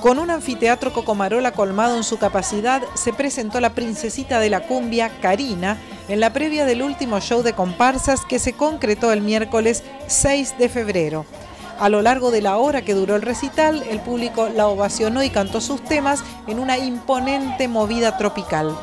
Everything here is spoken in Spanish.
Con un anfiteatro Cocomarola colmado en su capacidad, se presentó la princesita de la cumbia, Karina, en la previa del último show de comparsas que se concretó el miércoles 6 de febrero. A lo largo de la hora que duró el recital, el público la ovacionó y cantó sus temas en una imponente movida tropical.